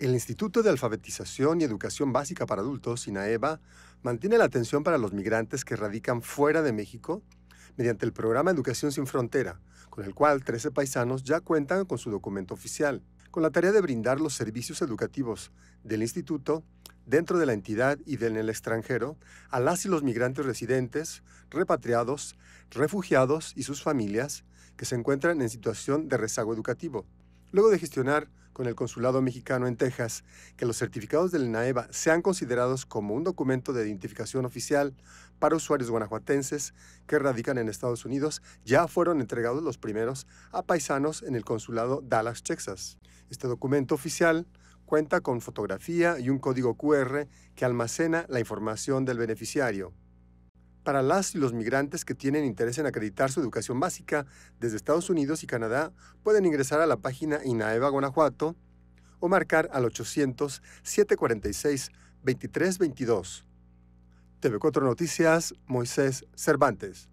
El Instituto de Alfabetización y Educación Básica para Adultos, INAEVA, mantiene la atención para los migrantes que radican fuera de México mediante el programa Educación sin Frontera, con el cual 13 paisanos ya cuentan con su documento oficial, con la tarea de brindar los servicios educativos del instituto dentro de la entidad y en el extranjero a las y los migrantes residentes, repatriados, refugiados y sus familias que se encuentran en situación de rezago educativo. Luego de gestionar con el Consulado Mexicano en Texas que los certificados del INAEVA sean considerados como un documento de identificación oficial para usuarios guanajuatenses que radican en Estados Unidos, ya fueron entregados los primeros a paisanos en el Consulado Dallas, Texas. Este documento oficial cuenta con fotografía y un código QR que almacena la información del beneficiario. Para las y los migrantes que tienen interés en acreditar su educación básica desde Estados Unidos y Canadá, pueden ingresar a la página INAEVA Guanajuato o marcar al 800-746-2322. TV4 Noticias, Moisés Cervantes.